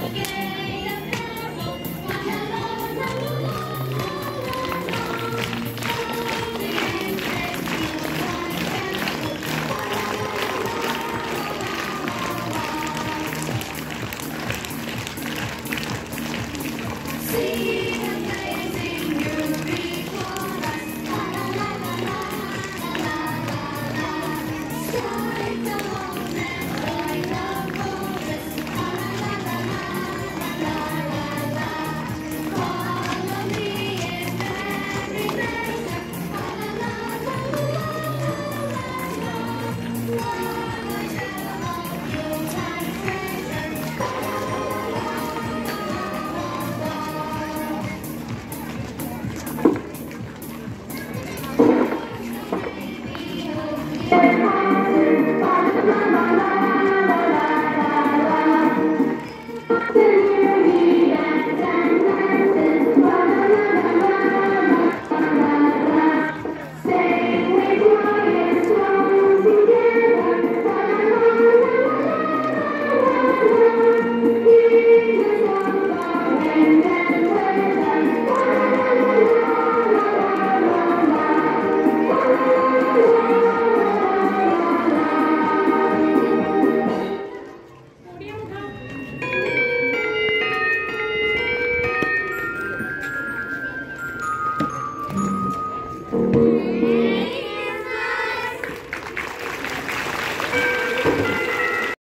Bye.